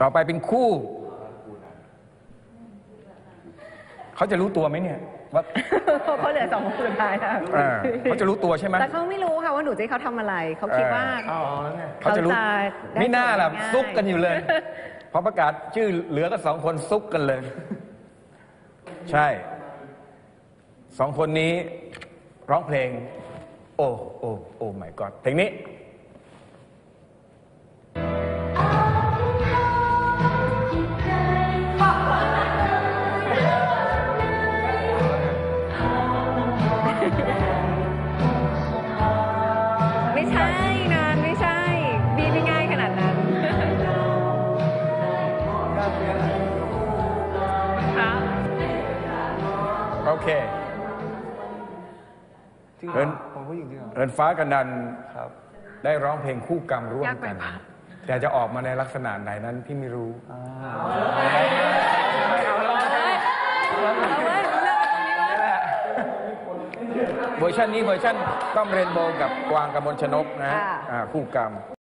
ต่อไปเป็นคู่ เขาจะรู้ตัวไหมเนี่ยว่าเขาเหลือสองคนสุดท้ายค่ะเออเขาจะรู้ตัวใช่ไหมแต่เขาไม่รู้ค่ะว่าหนูจะให้เขาทำอะไร เขาคิดว่า อ๋อแล้วไงเขาจะรู้เขาจะได้ไม่น่าล่ะผลง่าย ซุกกันอยู่เลย พอประกาศชื่อเหลือก็สองคนซุกกันเลย ใช่ สองคนนี้ร้องเพลง โอ้โอ้โอ้ไม่กอดเพลงนี้ ไม่ใช่นานไม่ใช่ บีไม่ง่ายขนาดนั้น ครับ โอเค จริงเหรเอิอญผมผู้หญิงจริงเหรอ เอิญฟ้ากันนันครับ ได้ร้องเพลงคู่กรรมร่วมยากไปกัน ปะ แต่จะออกมาในลักษณะไหนนั้นพี่ไม่รู้อ่าเอาเว้ยเลือกเอาตรงนี้เว้ยเวอร์ชันนี้เวอร์ชันต้อมเรนโบว์กับกวางกมลชนกนะค่ะ อ่าคู่กรรม